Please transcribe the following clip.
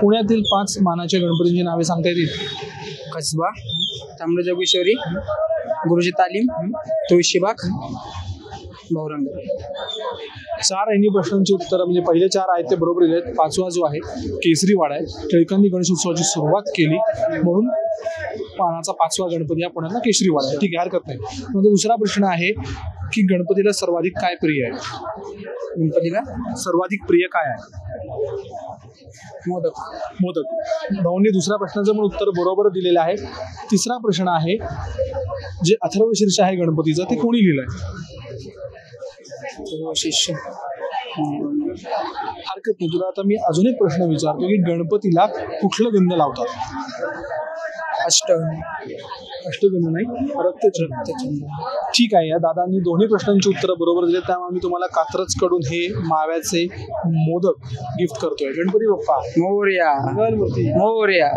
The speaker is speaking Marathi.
पुण्यातील पाच मानाच्या गणपतींची नावे सांगता येतील? कसबा ताम्रजगेश्वरी गुरुजी तालीम तुळशीबाग भाऊरंग चार यांनी प्रश्नांची उत्तरं म्हणजे पहिले चार आहेत ते बरोबर दिले आहेत पाचवा जो आहे केसरीवाडा आहे. टिळकांनी गणेश उत्सवाची सुरुवात केली. म्हणून पानाचा पाचवा गणपती हा पुण्यातला केसरीवाडा आहे. ठीक आहे हरकत नाही. नंतर दुसरा प्रश्न आहे की गणपतीला सर्वाधिक काय प्रिय आहे? गणपतीला सर्वाधिक प्रिय काय आहे? मोदक. मोदक. भाऊंनी दुसऱ्या प्रश्नाचं पण उत्तर बरोबर दिलेलं आहे. तिसरा प्रश्न आहे जे अथर्व शीर्ष आहे गणपतीचं ते कोणी लिहिलंय? शिष्य हरकत नाही. तुला आता मी अजून एक प्रश्न विचारतो की गणपतीला कुठलं गंध लावतात? अष्ट अष्टगंध नाही रक्तचंद ठीक आहे या दादांनी दोन्ही प्रश्नांची उत्तरं बरोबर दिली त्यामुळे मी तुम्हाला कात्रजकडून हे माव्याचे मोदक गिफ्ट करतोय. गणपती बाप्पा. मोर्या. मोर्या.